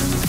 We'll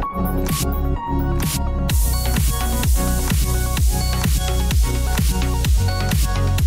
Thank you.